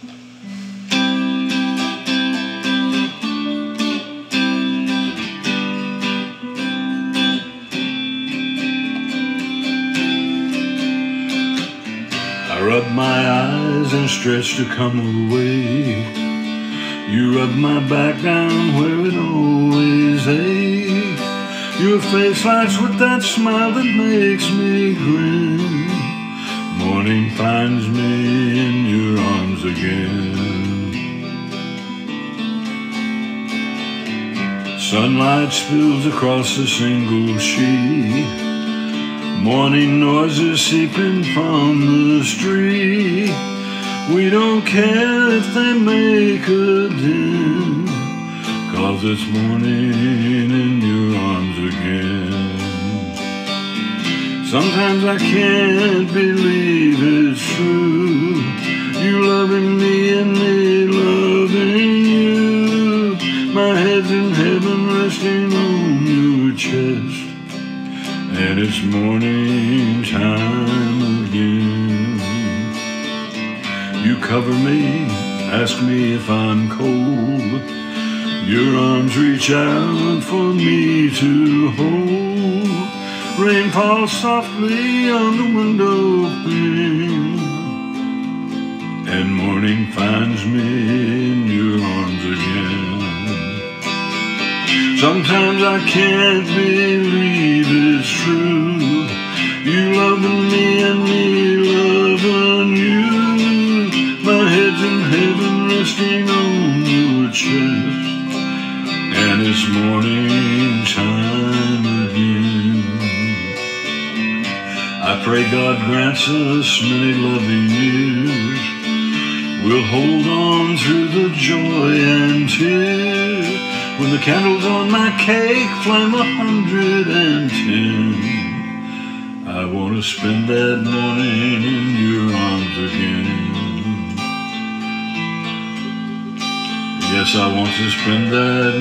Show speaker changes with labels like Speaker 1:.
Speaker 1: I rub my eyes and stretch to come away. You rub my back down where it always aches. Your face lights with that smile that makes me grin. Morning finds me again. Sunlight spills across a single sheet. Morning noises seeping from the street. We don't care if they make a din, cause it's morning in your arms again. Sometimes I can't believe it's true. Loving me and me loving you. My head's in heaven resting on your chest. And it's morning time again. You cover me, ask me if I'm cold. Your arms reach out for me to hold. Rain falls softly on the window pane. And morning finds me in your arms again. Sometimes I can't believe it's true. You loving me and me loving you. My head's in heaven resting on your chest. And it's morning time again. I pray God grants us many loving years. We'll hold on through the joy and tears. When the candles on my cake flame a hundred and ten, I want to spend that morning in your arms again. Yes, I want to spend that